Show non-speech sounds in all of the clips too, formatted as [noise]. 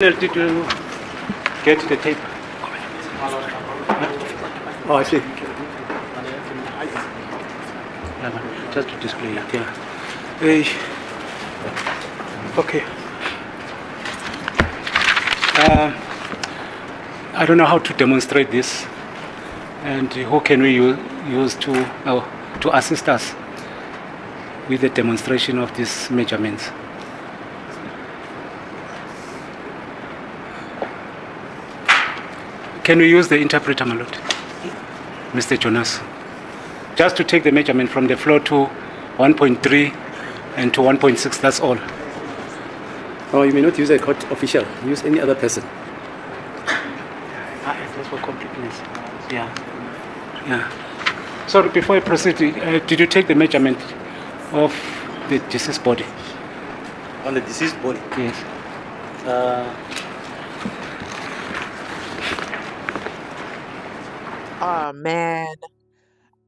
Get the tape? Oh, I see. Just to display it, yeah. Hey. Okay. Uh, I don't know how to demonstrate this, and who can we use to uh, to assist us with the demonstration of these measurements? Can we use the interpreter, my lord? Mr. Jonas? Just to take the measurement from the floor to 1.3 and to 1.6, that's all. Oh, you may not use a court official. Use any other person. Ah, that's for completeness. Yeah. Yeah. Sorry, before I proceed, uh, did you take the measurement of the deceased body? On the deceased body. Yes. Uh, Oh man.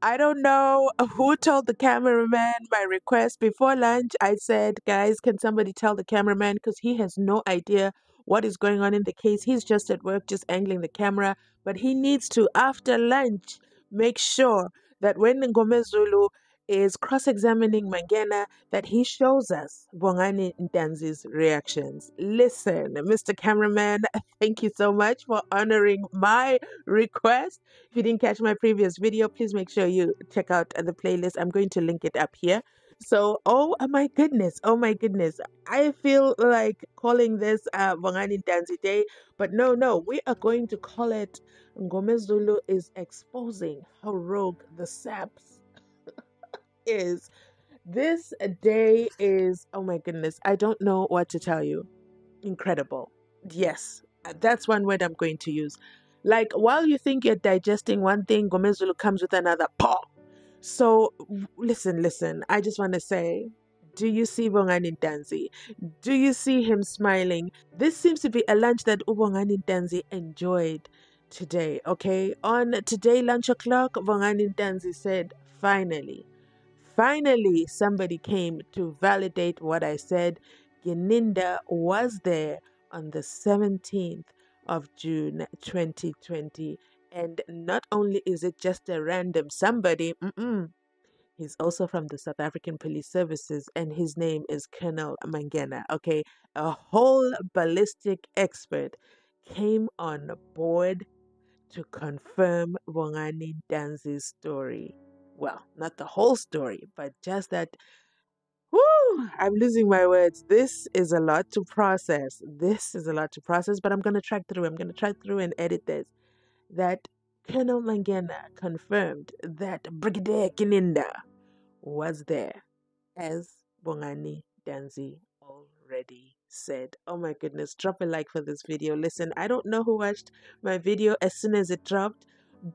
I don't know [laughs] who told the cameraman my request before lunch. I said, guys, can somebody tell the cameraman because he has no idea what is going on in the case. He's just at work, just angling the camera. But he needs to, after lunch, make sure that when Mngomezulu is cross-examining Mangena, that he shows us Bongani Ntanzi's reactions. Listen, Mr. Cameraman, [laughs] thank you so much for honoring my request. If you didn't catch my previous video, please make sure you check out the playlist. I'm going to link it up here. So, oh my goodness, oh my goodness. I feel like calling this uh, Bongani Ntanzi Day, but no, no, we are going to call it Mngomezulu is exposing how rogue the SAPS is. This day is, oh my goodness, I don't know what to tell you. Incredible. Yes, that's one word I'm going to use. Like while you think you're digesting one thing, Mngomezulu comes with another. Paw. So listen, listen. I just want to say, do you see Bongani Ntanzi? Do you see him smiling? This seems to be a lunch that Ubongani Ntanzi enjoyed today. Okay, on today lunch o'clock, Bongani Ntanzi said, "Finally, finally, somebody came to validate what I said." Gininda was there on the 17th of June 2020. And not only is it just a random somebody, he's also from the South African Police Services, and his name is Colonel Mangena. Okay, a whole ballistic expert came on board to confirm Bongani Ntanzi's story. Well, not the whole story, but just that I'm losing my words. This is a lot to process. This is a lot to process, but I'm going to track through. I'm going to track through and edit this. That Colonel Mangena confirmed that Brigadier Gininda was there, as Bongani Ntanzi already said. Oh my goodness, drop a like for this video. Listen, I don't know who watched my video as soon as it dropped,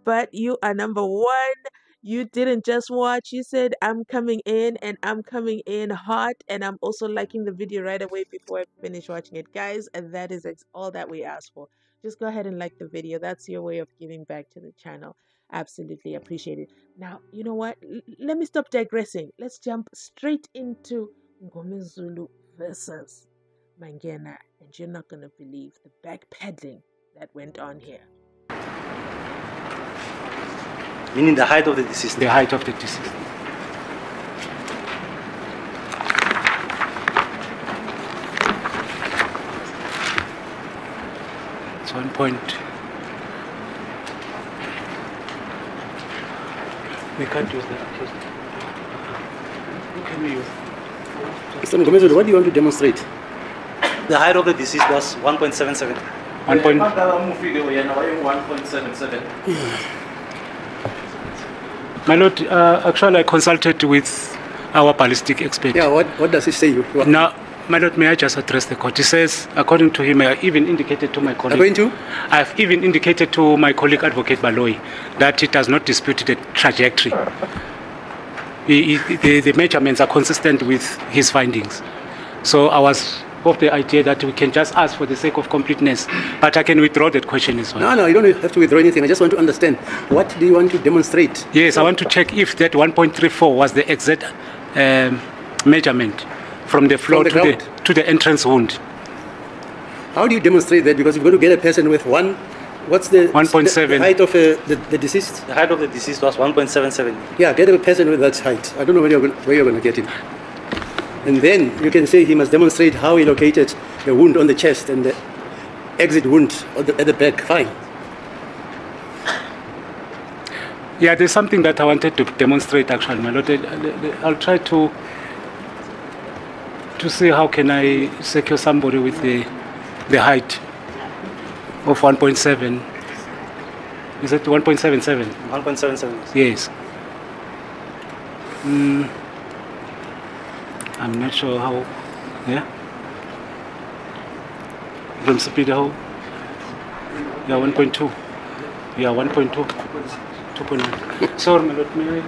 but you are number one you didn't just watch you said i'm coming in and i'm coming in hot and i'm also liking the video right away before i finish watching it. Guys and that is all that we ask for. Just go ahead and like the video. That's your way of giving back to the channel. Absolutely appreciate it. Now you know what? L- let me stop digressing. Let's jump straight into Mngomezulu versus Mangena. And you're not gonna believe the backpedaling that went on here meaning the height of the deceased. The height of the deceased. It's one point. We can't use that. Who can we use? Mr. Mngomezulu, what do you want to demonstrate? The height of the deceased was 1.77. One point. [sighs] [sighs] [sighs] My lord, uh, actually, I consulted with our ballistic expert. Yeah, what, what does he say? You, are Now, my lord, may I just address the court? He says, according to him, I even indicated to my colleague. going to? I've even indicated to my colleague, Advocate Baloyi, that it does not dispute the trajectory. He- he- the, the measurements are consistent with his findings. So I was of the idea that we can just ask for the sake of completeness, but I can withdraw that question as well. No, no, you don't have to withdraw anything. I just want to understand. What do you want to demonstrate? Yes, I want to check if that 1.34 was the exact um, measurement from the floor the to, the, to the entrance wound. How do you demonstrate that? Because you're going to get a person with one. What's the 1.7. the height of uh, the, the deceased? The height of the deceased was 1.77. Yeah, get a person with that height. I don't know where you're going, where you're going to get him. And then you can say he must demonstrate how he located the wound on the chest and the exit wound at the, at the back. Fine. Yeah, there's something that I wanted to demonstrate actually, my lord. I'll try to to see how can I secure somebody with the the height of 1.7. Is it 1.77? 1.77. Yes. Mm, I'm not sure how. Yeah. From speed how? Yeah, 1.2. Yeah, 1.2. 2.1. [laughs] Sorry, my lord, may I?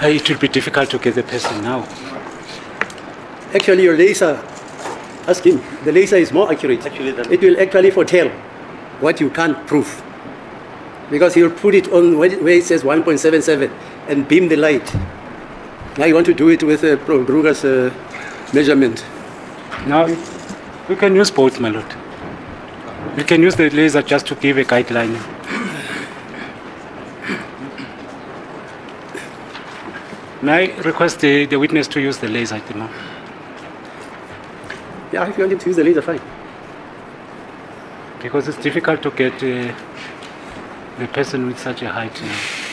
Uh, It will be difficult to get the person now. Actually, your laser, ask him. The laser is more accurate. Actually, the- it will actually foretell what you can't prove. Because he'll put it on where where it says 1.77 and beam the light. Now you want to do it with uh, Pro- Brugger's uh, measurement. Now, we can use both, my lord. We can use the laser just to give a guideline. May I request the, the witness to use the laser at the moment? Yeah, if you want him to use the laser, fine. Because it's difficult to get uh, the person with such a height. uh,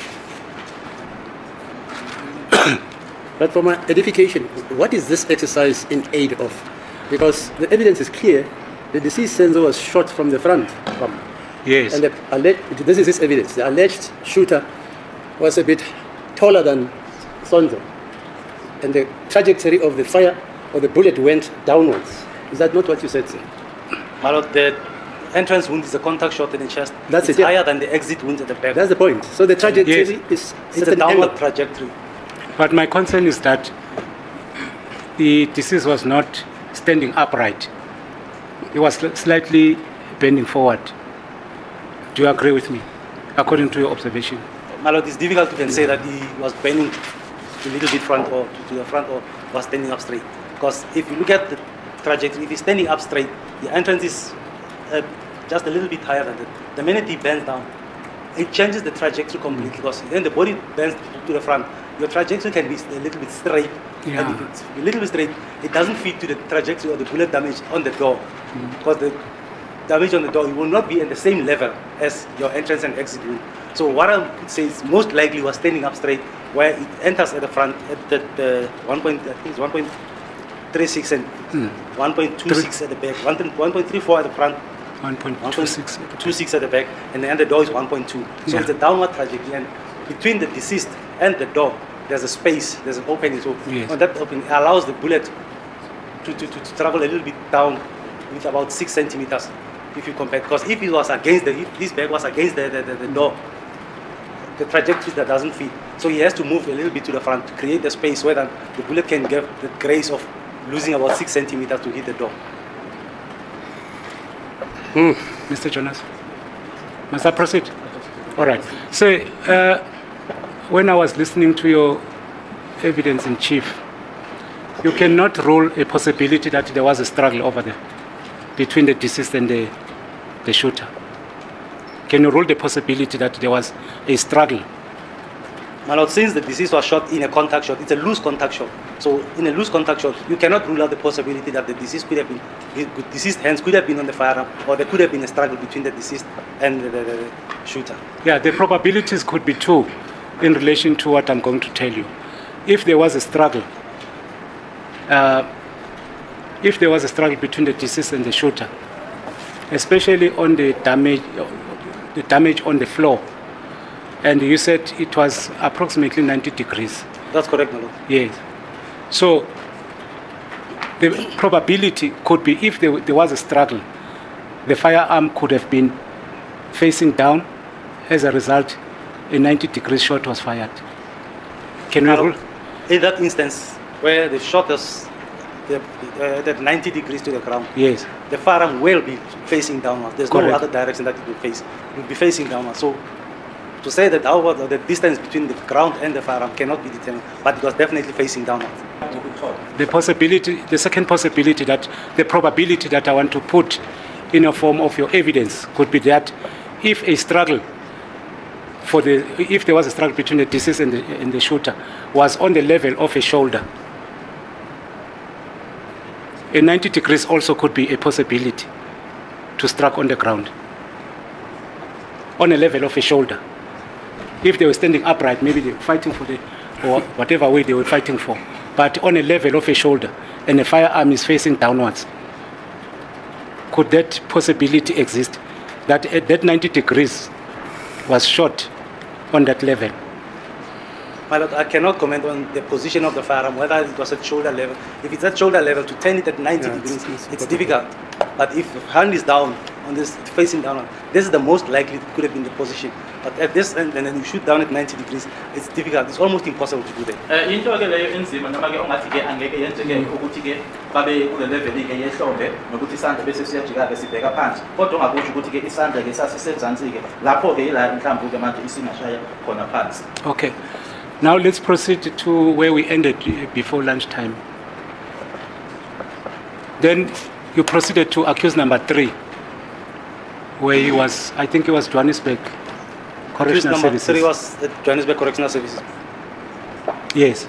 But for my edification, what is this exercise in aid of? Because the evidence is clear. The deceased Senzo was shot from the front. From, Yes. and the alleged, this is this evidence. The alleged shooter was a bit taller than Senzo. And the trajectory of the fire or the bullet went downwards. Is that not what you said, sir? My lord, the entrance wound is a contact shot in the chest. That's it's it, yeah. higher than the exit wound at the back. That's the point. So the trajectory Yes. is it's a downward angle. trajectory. But my concern is that the deceased was not standing upright. He was slightly bending forward. Do you agree with me, according to your observation? My lord, it's difficult to can say that he was bending a little bit front or to, to the front or was standing up straight. Because if you look at the trajectory, if he's standing up straight, the entrance is uh, just a little bit higher than that. The minute he bends down, it changes the trajectory completely because then the body bends to the front. Your trajectory can be a little bit straight. Yeah. And if it's a little bit straight, it doesn't fit to the trajectory or the bullet damage on the door. Mm-hmm. Because the damage on the door, will not be at the same level as your entrance and exit wound. So what I could say is most likely was standing up straight, where it enters at the front at the, the one point, I think it's 1.36 and hmm. 1.26 at the back, 1 1.34 at the front, 1.26. 1.26 at the back, and then the door is 1.2. So Yeah. it's a downward trajectory, and between the deceased and the door, there's a space, there's an opening. So Yes. on that opening, allows the bullet to, to, to, to travel a little bit down with about six centimeters if you compare. Because if it was against the, if this bag was against the, the, the, the door, the trajectory that doesn't fit. So he has to move a little bit to the front to create the space where the, the bullet can get the grace of losing about six centimeters to hit the door. Mr. Jonas, must I proceed? All right. So, uh, when I was listening to your evidence in chief, you cannot rule a possibility that there was a struggle over there between the deceased and the, the shooter. Can you rule the possibility that there was a struggle? My lord, since the deceased was shot in a contact shot, it's a loose contact shot. So in a loose contact shot, you cannot rule out the possibility that the deceased could have been, the deceased hands could have been on the firearm, or there could have been a struggle between the deceased and the, the, the shooter. Yeah, the probabilities could be two in relation to what I'm going to tell you. If there was a struggle, uh, if there was a struggle between the deceased and the shooter, especially on the damage, the damage on the floor, and you said it was approximately 90 degrees. That's correct, my lord. Yes. So the probability could be if there, there was a struggle, the firearm could have been facing down. As a result, a 90 degree shot was fired. Can we rule? in that instance, where the shot is the, uh, at 90 degrees to the ground, Yes. the firearm will be facing downwards. There's Correct. no other direction that it will face. It will be facing downwards. So to say that our, the distance between the ground and the firearm cannot be determined, but it was definitely facing downwards. The possibility, the second possibility that the probability that I want to put in a form of your evidence could be that if a struggle for the, if there was a struggle between the deceased and the, and the shooter was on the level of a shoulder, a 90 degrees also could be a possibility to strike on the ground on a level of a shoulder. If they were standing upright, maybe they were fighting for the, or whatever way they were fighting for, but on a level of a shoulder and the firearm is facing downwards. Could that possibility exist? That at that 90 degrees was shot on that level. My lord, I cannot comment on the position of the firearm, whether it was at shoulder level. If it's at shoulder level, to turn it at 90 Yeah, degrees, it's it's, difficult. But if the hand is down, on this facing down, this is the most likely it could have been the position. But at this end, and then you shoot down at 90 degrees, it's difficult. It's almost impossible to do that. um into ke leyo enzima noma ke ongathi ke angeke yenzeke ukuthi ke babe kule level ke yehlombe nokuthi isandla bese siyajika ke sibheka phansi kodwa ungakusho ukuthi ke isandla ke sasisenzansi ke lapho ke ila inhlamvu ke manje isingashaya khona phansi Okay. Now let's proceed to where we ended uh, before lunchtime. Then you proceeded to accuse number three, where he was, I think it was Johannesburg Accused Correctional number Services. three was at Johannesburg Correctional Services. Yes.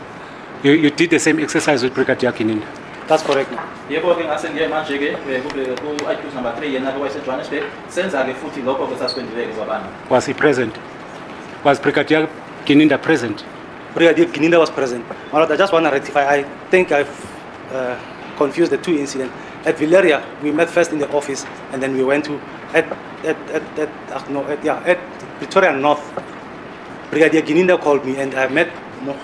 You, you did the same exercise with Brigadier Gininda. That's correct. yebo ke ngase ngiye manje ke eh, ku accuse number 3 yena ke wayese Johannesburg senza ke futhi lokho ke sasikwendile ke Was he present? Was Brigadier Gininda present? Brigadier Gininda was present. My lord, I just want to rectify. I think I've uh, confused the two incidents. At Villieria, we met first in the office, and then we went to at at at, at, uh, no, at yeah at Pretoria North. Brigadier Gininda called me, and I met Mo-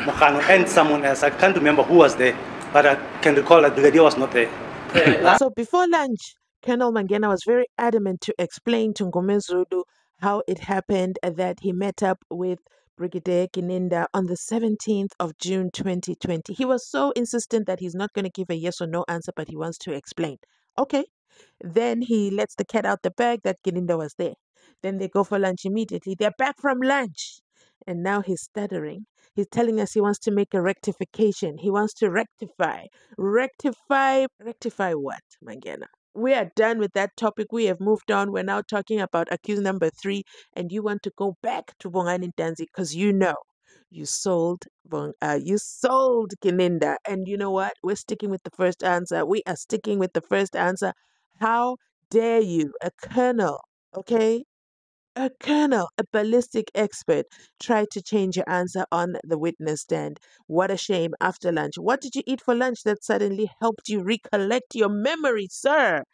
Mohano and someone else. I can't remember who was there, but I can recall that Brigadier was not there. [laughs] So before lunch, Colonel Mangena was very adamant to explain to Mngomezulu how it happened that he met up with Brigadier Gininda on the 17th of June 2020. He was so insistent that he's not going to give a yes or no answer, but he wants to explain. Okay. Then he lets the cat out the bag that Gininda was there. Then they go for lunch immediately. They're back from lunch. And now he's stuttering. He's telling us he wants to make a rectification. He wants to rectify. Rectify. Rectify what, Mangena? We are done with that topic. We have moved on. We're now talking about accused number three. And you want to go back to Bongani Ntanzi because you know you sold uh, you sold Gininda. And you know what? We're sticking with the first answer. We are sticking with the first answer. How dare you, a colonel, okay? A colonel, a ballistic expert, tried to change your answer on the witness stand. What a shame after lunch. What did you eat for lunch that suddenly helped you recollect your memory, sir?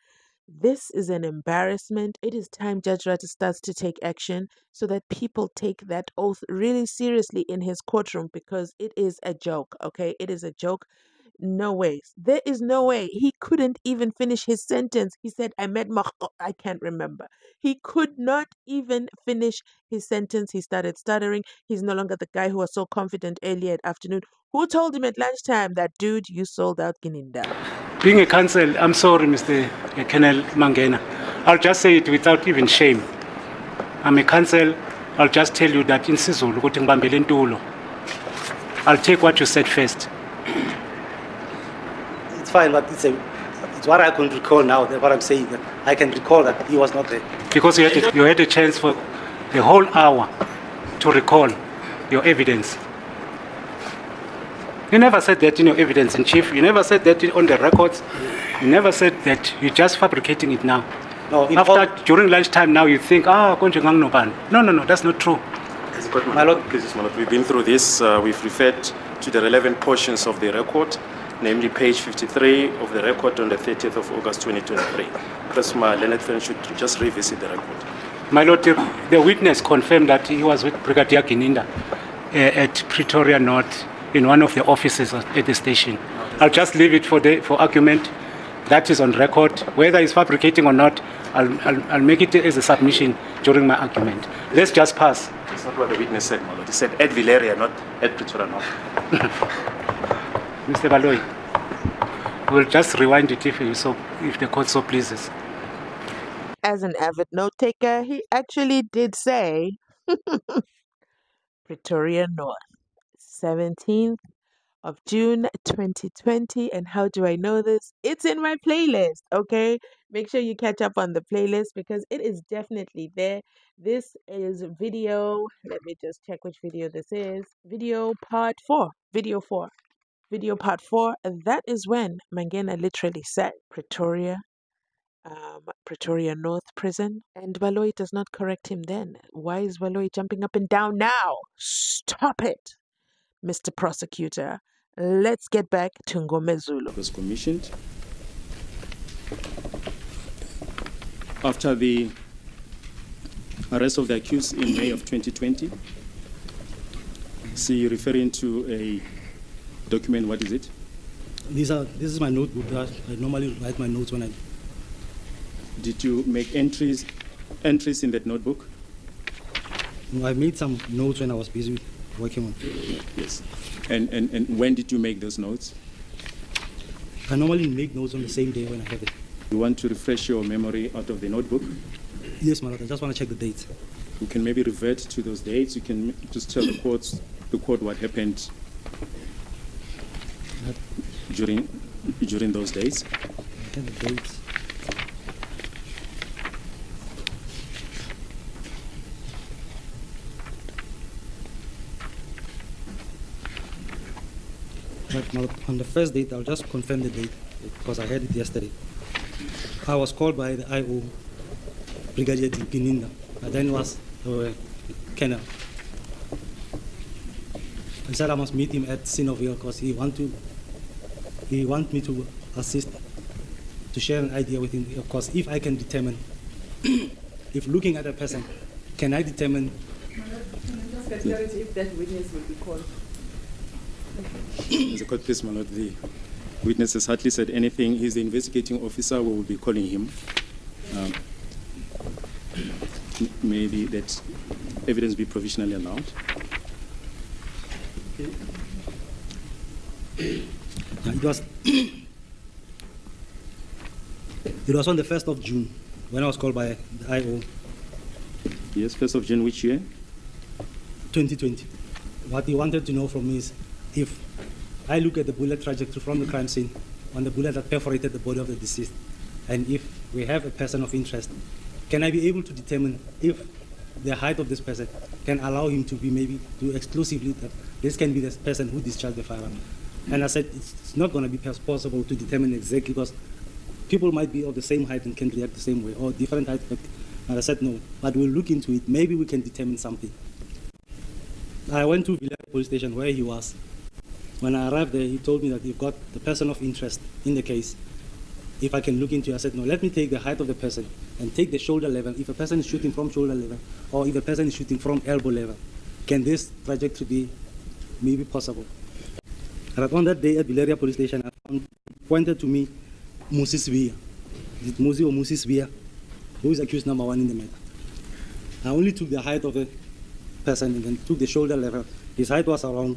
This is an embarrassment. It is time Judge Ratha starts to take action so that people take that oath really seriously in his courtroom because it is a joke, okay? It is a joke. No ways. There is no way. He couldn't even finish his sentence. He said, I met Mach. Oh, I can't remember. He could not even finish his sentence. He started stuttering. He's no longer the guy who was so confident earlier at afternoon. Who told him at lunchtime that, dude, you sold out Gininda? Being a counsel, I'm sorry, Mr. Colonel Mangena. I'll just say it without even shame. I'm a counsel. I'll just tell you that in Sizulu. I'll take what you said first. It's fine, but it's a it's what I can recall now. That what I'm saying. That I can recall that he was not there. Because you had, a, you had a chance for the whole hour to recall your evidence. You never said that in your evidence in chief. You never said that on the records. You never said that. You're just fabricating it now. No, in After all- during lunchtime now you think, ah, konje nganginoban. No, no, no, that's not true. My lord. Please, my lord, we've been through this. Uh, we've referred to the relevant portions of the record, namely page 53 of the record on the 30th of August 2023. Because my learned friend should just revisit the record. My lord, the, the witness confirmed that he was with Brigadier Gininda uh, at Pretoria North in one of the offices at the station. I'll just leave it for the for argument. That is on record. Whether he's fabricating or not, I'll, I'll, I'll make it as a submission during my argument. Let's just pass. That's not what the witness said, my lord. He said at Villieria, not at Pretoria North. [laughs] Mr. Baloyi, we'll just rewind it if, you so, if the court so pleases. As an avid note taker, he actually did say [laughs] Pretoria North, 17th of June 2020. And how do I know this? It's in my playlist, okay? Make sure you catch up on the playlist because it is definitely there. This is video, let me just check which video this is. Video part four. Video four. Video part four. That is when Mangena literally said Pretoria um, Pretoria North Prison, and Baloyi does not correct him then. Why is Baloyi jumping up and down now? Stop it, Mr. Prosecutor. Let's get back to Mngomezulu. was commissioned. After the arrest of the accused in May of 2020, see referring to a document, what is it? These are, this is my notebook. that I normally write my notes when I. Did you make entries, entries in that notebook? I made some notes when I was busy working on. Yes. And, and, and when did you make those notes? I normally make notes on the same day when I have it. You want to refresh your memory out of the notebook? Yes, my lord. I just want to check the dates. You can maybe revert to those dates. You can just tell the courts, the court what happened during, during those days. On the first date, I'll just confirm the date because I heard it yesterday. I was called by the IO, Brigadier Gininda. I then was uh, Colonel. He said I must meet him at Sinoville because he want to he want me to assist to share an idea with him. Of course, if I can determine [clears throat] if looking at a person, can I determine Just get clarity if that witness will be called. the court please, my lord, the witness has hardly said anything. He's the investigating officer. We will be calling him. Um, maybe that evidence be provisionally allowed. It was [coughs] it was on the first of June when I was called by the IO Yes, 1st of June, which year? 2020. What he wanted to know from me is if I look at the bullet trajectory from the crime scene on the bullet that perforated the body of the deceased, and if we have a person of interest, can I be able to determine if the height of this person can allow him to be maybe to exclusively that this can be the person who discharged the firearm? And I said it's not going to be possible to determine exactly because people might be of the same height and can react the same way or different height. And I said no, but we'll look into it. Maybe we can determine something. I went to Villa police station where he was. When I arrived there, he told me that you've got the person of interest in the case. If I can look into it, I said, no, let me take the height of the person and take the shoulder level. If a person is shooting from shoulder level or if a person is shooting from elbow level, can this trajectory be maybe possible? But on that day at Villieria police station, I found, pointed to me Muzi Sibiya. Is it or Muzi Sibiya? Who is accused number one in the matter? I only took the height of the person and then took the shoulder level. His height was around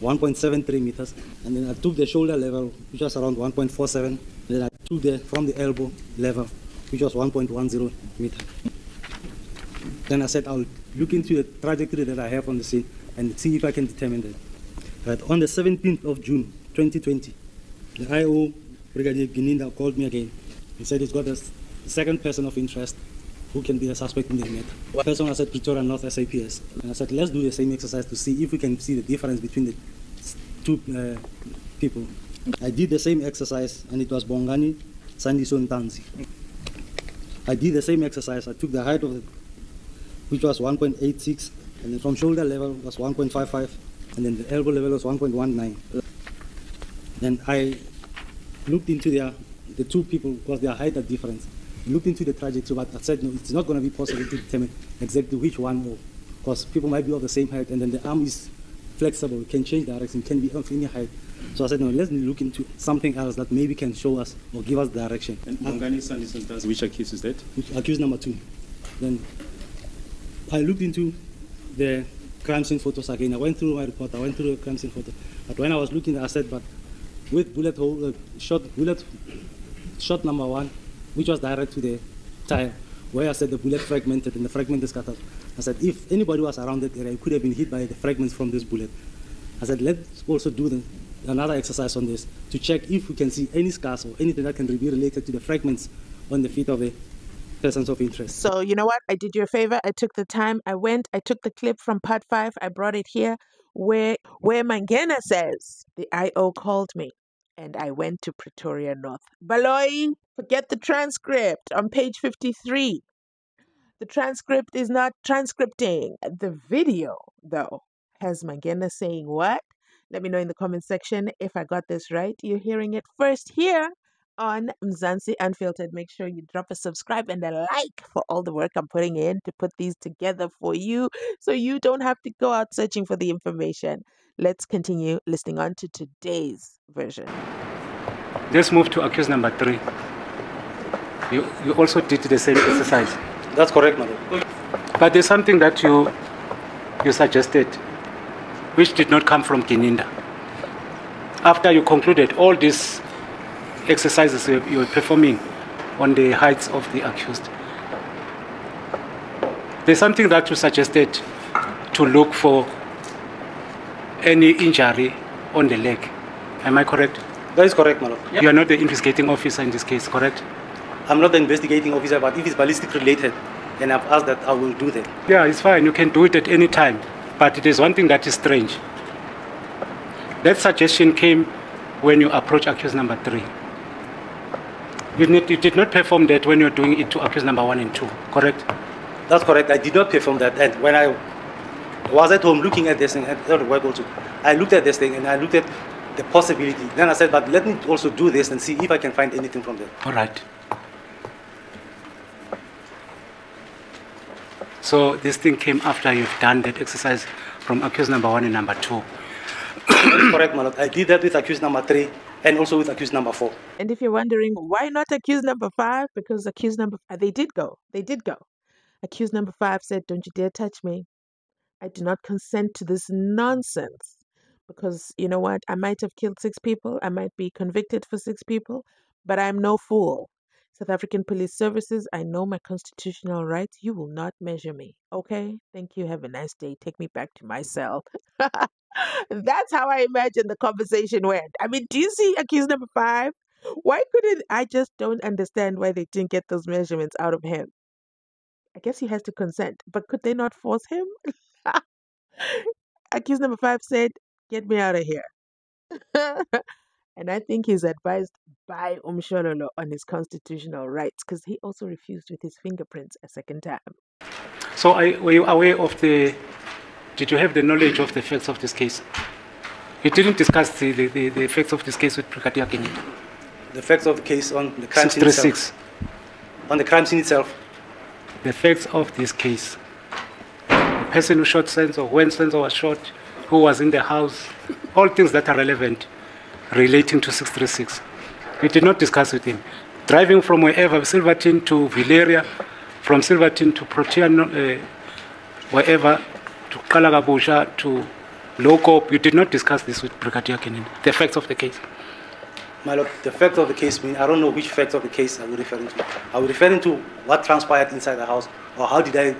1.73 meters, and then I took the shoulder level, which was around 1.47. and Then I took the from the elbow level, which was 1.10 meter. Then I said I'll look into the trajectory that I have on the scene and see if I can determine that. But on the 17th of June 2020, the IO Brigadier Gininda called me again. He said he's got a second person of interest who can be a suspect in the matter. One person I said Pretoria North SAPS. And I said, let's do the same exercise to see if we can see the difference between the two uh, people. I did the same exercise and it was Bongani Sandiso Ntanzi. I did the same exercise. I took the height of the, which was 1.86, and then from shoulder level was 1.55, and then the elbow level was 1.19. Then I looked into their, the two people because their height are different. Looked into the trajectory, but I said no, it's not going to be possible to determine exactly which one or because people might be of the same height, and then the arm is flexible, it can change direction, can be of any height. So I said no, let's look into something else that maybe can show us or give us direction. And Bongani Sandiso Ntanzi, which accuse is that? which accused number two. Then I looked into the crime scene photos again. I went through my report. I went through the crime scene photo. But when I was looking, I said, but with bullet hole, uh, shot bullet shot number one, which was direct to the tire, where I said the bullet fragmented and the fragment is scattered. I said, if anybody was around that area, it could have been hit by the fragments from this bullet. I said, let's also do the another exercise on this to check if we can see any scars or anything that can be related to the fragments on the feet of the persons of interest. So, you know what? I did you a favor. I took the time. I went, I took the clip from part five. I brought it here where where Mangena says the IO called me and I went to Pretoria North. Baloyi, forget the transcript on page 53. The transcript is not transcripting. The video, though, has Mangena saying what? Let me know in the comment section if I got this right. You're hearing it first here on Mzansi Unfiltered. Make sure you drop a subscribe and a like for all the work I'm putting in to put these together for you so you don't have to go out searching for the information. Let's continue listening on to today's version. Let's move to accused number three. You, you also did the same exercise. That's correct, madam. But there's something that you, you suggested, which did not come from Gininda. After you concluded all these exercises you were performing on the heights of the accused, there's something that you suggested to look for any injury on the leg. Am I correct? That is correct, madam. You are not the investigating officer in this case, correct? I'm not the investigating officer, but if it's ballistic related, then I've asked that I will do that. Yeah, it's fine. You can do it at any time. But it is one thing that is strange. That suggestion came when you approach accused number three. You, need, you did not perform that when you're doing it to accused number one and two, correct? That's correct. I did not perform that. And when I was at home looking at this thing, at at work also, I looked at this thing and I looked at the possibility. Then I said, but let me also do this and see if I can find anything from there. All right. So this thing came after you've done that exercise from accused number one and number two. Correct, my lord. I did that with accused number three and also with accused number four. And if you're wondering why not accused number five, because accused number five, they did go. They did go. Accused number five said, Don't you dare touch me. I do not consent to this nonsense. Because you know what? I might have killed six people. I might be convicted for six people, but I'm no fool. South African Police Services, I know my constitutional rights. You will not measure me. Okay? Thank you. Have a nice day. Take me back to my cell. [laughs] That's how I imagine the conversation went. I mean, do you see accused number five? Why couldn't I just don't understand why they didn't get those measurements out of him? I guess he has to consent, but could they not force him? [laughs] accused number five said, Get me out of here. [laughs] and I think he's advised by Umshololo on his constitutional rights because he also refused with his fingerprints a second time. So I, were you aware of the, did you have the knowledge of the facts of this case? You didn't discuss the, the, the, facts of this case with Brigadier Kenyata. The facts of the case on the crime scene itself. 636. On the crime scene itself. The facts of this case. The person who shot Senzo, when Senzo was shot, who was in the house, all things that are relevant relating to 636. We did not discuss with him. Driving from wherever, Silverton to Villieria, from Silverton to Protea, uh, wherever, to Kalagabusha, to Loco, you did not discuss this with Brigadier Kenin, the facts of the case. My lord, the facts of the case mean I don't know which facts of the case are we referring to. Are we referring to what transpired inside the house, or how did I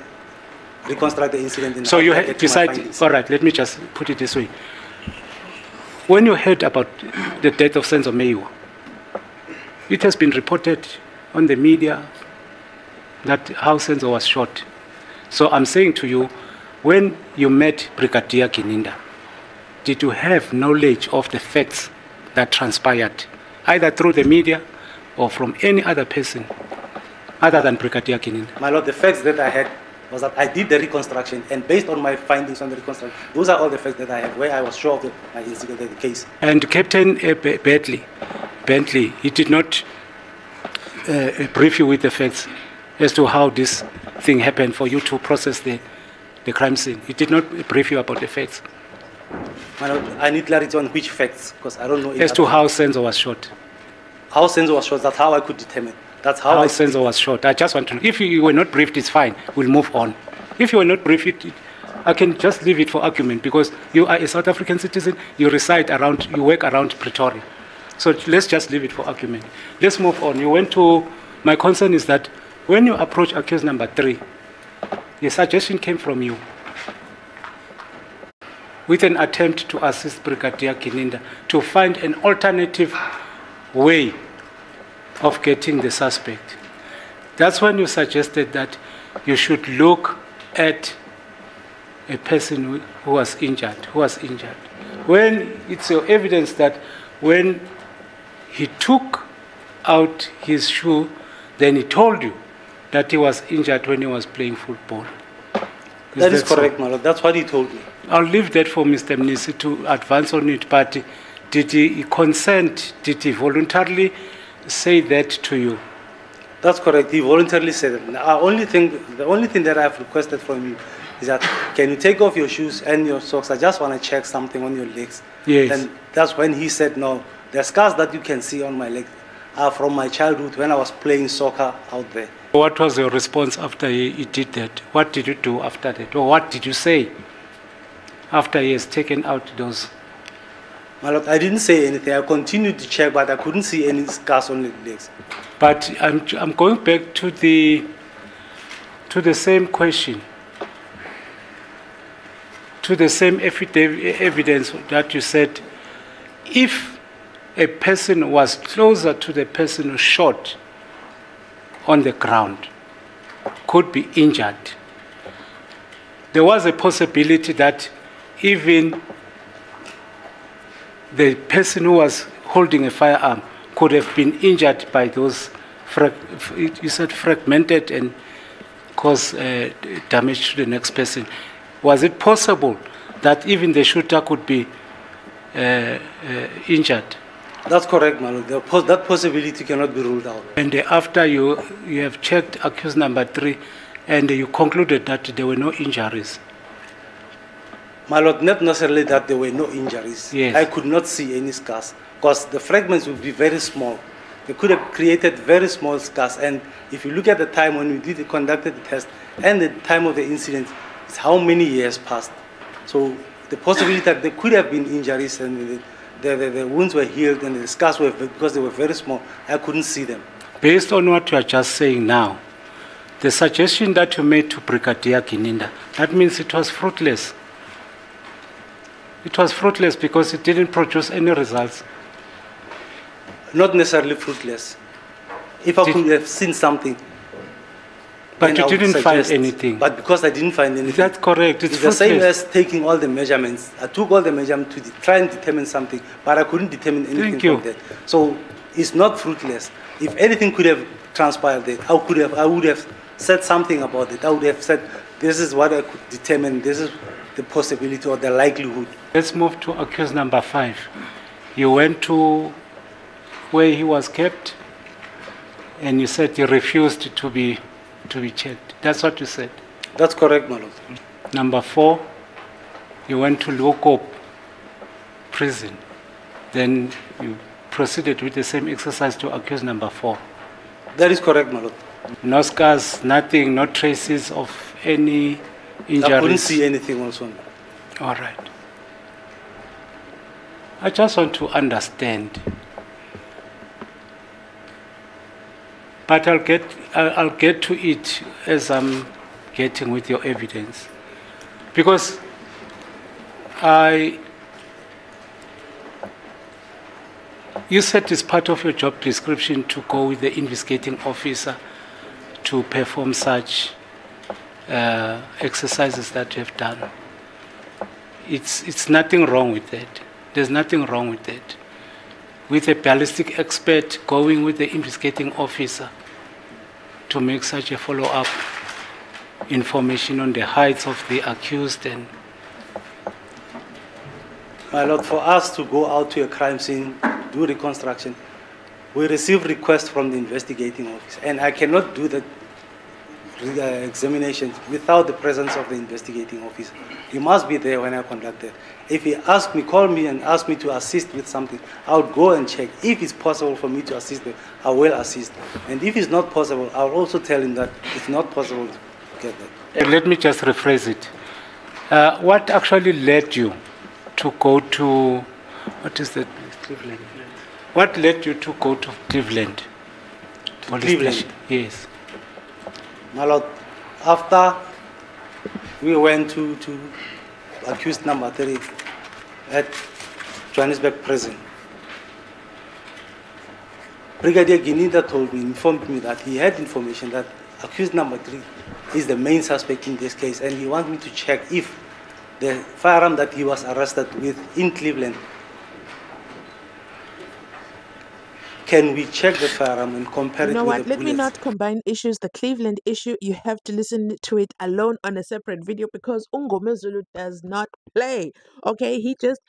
reconstruct the incident in So you had decided, all right, let me just put it this way. When you heard about the death of Senzo Meyiwa, it has been reported on the media that how Senzo was shot. So I'm saying to you, when you met Brigadier Gininda, did you have knowledge of the facts that transpired, either through the media or from any other person other than Brigadier Gininda? My lord, the facts that I had was that I did the reconstruction, and based on my findings on the reconstruction, those are all the facts that I have, where I was sure of the, my investigated case. And Captain uh, B- Bentley, Bentley, he did not uh, brief you with the facts as to how this thing happened for you to process the, the crime scene. He did not brief you about the facts I need clarity on which facts, because I don't know. as to how Senzo was shot. how Senzo was shot. That's how I could determine. That's how, How I Senzo was shot. I just want to know. If you were not briefed, it's fine. We'll move on. If you were not briefed, it, it- I can just leave it for argument because you are a South African citizen. You reside around, you work around Pretoria. So let's just leave it for argument. Let's move on. You went to, my concern is that when you approach accused number three, the suggestion came from you with an attempt to assist Brigadier Gininda to find an alternative way of getting the suspect. That's when you suggested that you should look at a person who, was injured, who was injured. When it's your evidence that when he took out his shoe, then he told you that he was injured when he was playing football. That is that so? correct, lord. That's what he told me. I'll leave that for Mr. Mnisi to advance on it, but did he consent, did he voluntarily say that to you? That's correct. He voluntarily said it. The only thing, the only thing that I've requested from you is that can you take off your shoes and your socks? I just want to check something on your legs. Yes. And that's when he said no. The scars that you can see on my legs are from my childhood when I was playing soccer out there. What was your response after he, he did that? What did you do after that? Or what did you say after he has taken out those? My lord, I didn't say anything. I continued to check, but I couldn't see any scars on the legs. But I'm, I'm going back to the, to the same question, to the same evidence that you said, if a person was closer to the person who shot on the ground, could be injured. There was a possibility that even the person who was holding a firearm could have been injured by those, you said fragmented and cause uh, damage to the next person. Was it possible that even the shooter could be uh, uh, injured? That's correct, my pos- that possibility cannot be ruled out. And after you, you have checked accused number three, and you concluded that there were no injuries. My lord, not necessarily that there were no injuries. Yes. I could not see any scars because the fragments would be very small. They could have created very small scars. And if you look at the time when we did conducted the test and the time of the incident, it's how many years passed. So the possibility that there could have been injuries and the, the, the, wounds were healed and the scars were because they were very small, I couldn't see them. Based on what you are just saying now, the suggestion that you made to Brigadier Gininda, that means it was fruitless. It was fruitless because it didn't produce any results. Not necessarily fruitless. If I Did- could have seen something. But you didn't find anything. But because I didn't find anything. That's correct. It's, It's the same as taking all the measurements. I took all the measurements to de- try and determine something, but I couldn't determine anything Thank you. from that. So it's not fruitless. If anything could have transpired, there, I could have, I would have said something about it. I would have said, this is what I could determine. This is the possibility or the likelihood. Let's move to accused number five. You went to where he was kept, and you said he refused to be to be checked. That's what you said. That's correct, my. Number four, you went to Leeuwkop prison. Then you proceeded with the same exercise to accuse number four. That is correct, my. No scars, nothing, no traces of any injuries. I couldn't see anything also. All right. I just want to understand. But I'll get, I'll get to it as I'm getting with your evidence. Because I, you said it's part of your job description to go with the investigating officer to perform such uh, exercises that you have done it's, it's nothing wrong with that. There's nothing wrong with that. With a ballistic expert going with the investigating officer to make such a follow up information on the heights of the accused and My lord, for us to go out to a crime scene, do reconstruction, we receive requests from the investigating officer, and I cannot do that re- uh, examination without the presence of the investigating officer. He must be there when I conduct it. If he asks me, call me and ask me to assist with something, I would go and check. If it's possible for me to assist them, I will assist. And if it's not possible, I'll also tell him that it's not possible to get that. Let me just rephrase it. Uh, what actually led you to go to what is that? Cleveland. What led you to go to Cleveland? Police Cleveland? station? Yes. Lord, after we went to, to accused number three at Johannesburg prison. Brigadier Gininda told me, informed me that he had information that accused number three is the main suspect in this case, and he wants me to check if the firearm that he was arrested with in Cleveland, can we check the firearm and compare it? You it know with what? the Let me bullets? not combine issues. The Cleveland issue, you have to listen to it alone on a separate video because Umngomezulu does not play. Okay, he just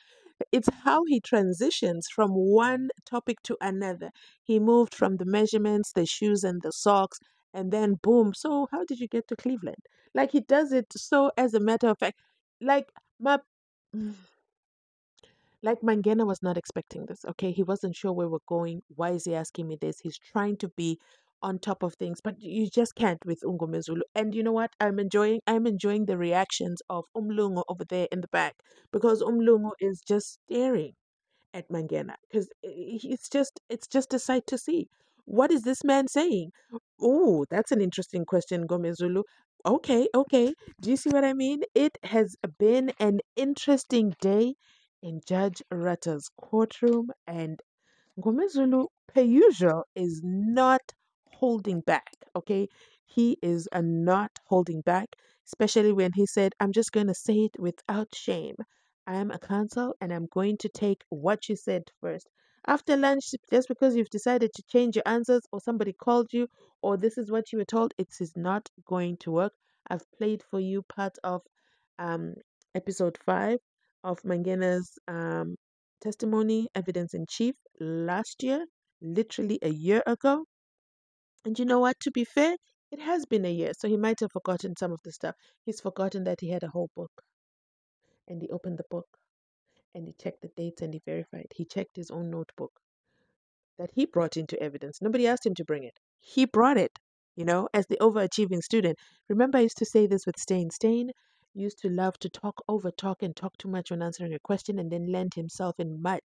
it's how he transitions from one topic to another. He moved from the measurements, the shoes, and the socks, and then boom. So, how did you get to Cleveland? Like, he does it so as a matter of fact. Like, my. Like, Mangena was not expecting this, okay? He wasn't sure where we're going. Why is he asking me this? He's trying to be on top of things, but you just can't with Umngomezulu. And you know what? I'm enjoying I'm enjoying the reactions of Umlungu over there in the back because Umlungu is just staring at Mangena because it's eh, just it's just a sight to see. What is this man saying? Oh, that's an interesting question, Mngomezulu. Okay, okay. Do you see what I mean? It has been an interesting day in Judge Ratha's courtroom, and Mngomezulu, per usual, is not holding back. Okay, he is not holding back, especially when he said, "I'm just going to say it without shame. I am a counsel, and I'm going to take what you said first. After lunch, just because you've decided to change your answers, or somebody called you, or this is what you were told, it is not going to work. I've played for you part of um, episode five of Mangena's um, testimony, evidence in chief, last year, literally a year ago. And you know what? To be fair, it has been a year, so he might have forgotten some of the stuff. He's forgotten that he had a whole book, and he opened the book, and he checked the dates, and he verified. He checked his own notebook that he brought into evidence. Nobody asked him to bring it. He brought it, you know, as the overachieving student. Remember, I used to say this with Stain. Stain used to love to talk over talk and talk too much when answering a question and then land himself in mud.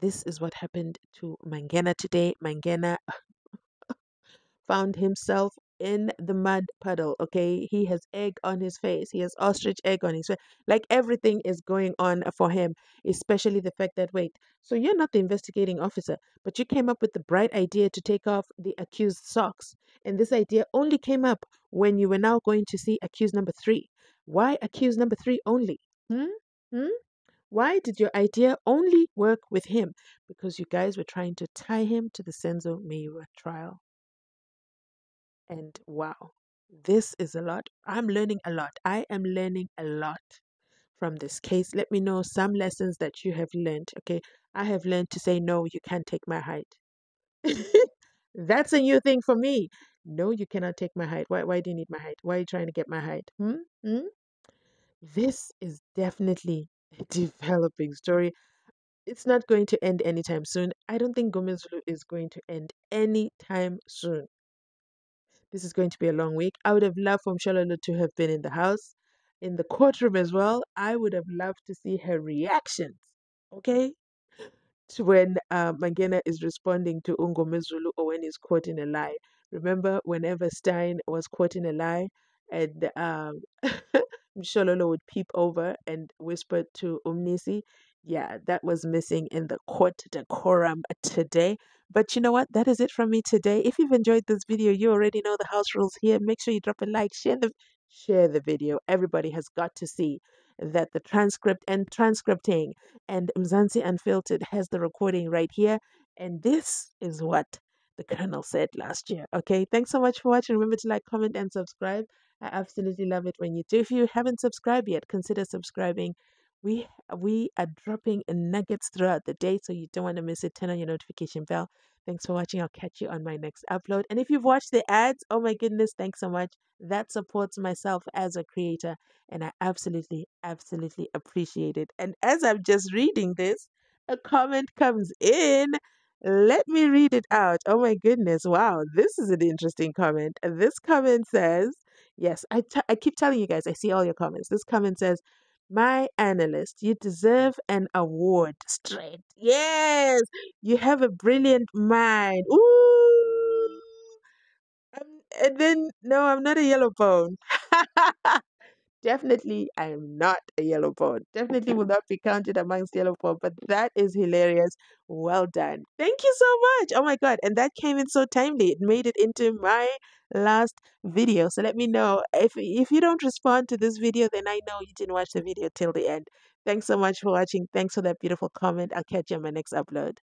This is what happened to Mangena today. Mangena [laughs] found himself in the mud puddle. Okay, he has egg on his face. He has ostrich egg on his face. Like everything is going on for him, especially the fact that wait, so you're not the investigating officer, but you came up with the bright idea to take off the accused socks, and this idea only came up when you were now going to see accused number three. Why accused number three only? Hmm. Hmm. Why did your idea only work with him? Because you guys were trying to tie him to the Senzo Meyiwa trial. And wow, this is a lot. I'm learning a lot. I am learning a lot from this case. Let me know some lessons that you have learned. Okay, I have learned to say no, you can't take my height. [laughs] That's a new thing for me. No, you cannot take my height. Why, why do you need my height? Why are you trying to get my height? Hmm? Hmm? This is definitely a [laughs] developing story. It's not going to end anytime soon. I don't think Mngomezulu is going to end anytime soon. This is going to be a long week. I would have loved for Mshololo to have been in the house, in the courtroom as well. I would have loved to see her reactions. Okay? To when uh, Mangena is responding to Ungo Umngomezulu or when he's in a lie. Remember, whenever Stein was in a lie, and um, [laughs] Mshololo would peep over and whisper to Umnisi, yeah, that was missing in the court decorum today. But you know what? That is it from me today. If you've enjoyed this video, you already know the house rules here. Make sure you drop a like, share the share the video. Everybody has got to see that the transcript and transcripting and Mzansi Unfiltered has the recording right here. And this is what the Colonel said last year. Okay, thanks so much for watching. Remember to like, comment, and subscribe. I absolutely love it when you do. If you haven't subscribed yet, consider subscribing. We we are dropping nuggets throughout the day, so you don't want to miss it. Turn on your notification bell. Thanks for watching. I'll catch you on my next upload. And if you've watched the ads, oh my goodness, thanks so much. That supports myself as a creator, and I absolutely, absolutely appreciate it. And as I'm just reading this, a comment comes in. Let me read it out. Oh my goodness. Wow. This is an interesting comment. This comment says, Yes, I, I keep telling you guys, I see all your comments. This comment says, My analyst, you deserve an award. Straight. Yes, you have a brilliant mind. Ooh. And then, no, I'm not a yellow bone. [laughs] Definitely, I am not a yellow phone. Definitely will not be counted amongst yellow phone, but that is hilarious. Well done. Thank you so much. Oh my God. And that came in so timely. It made it into my last video. So let me know if if you don't respond to this video, then I know you didn't watch the video till the end. Thanks so much for watching. Thanks for that beautiful comment. I'll catch you on my next upload.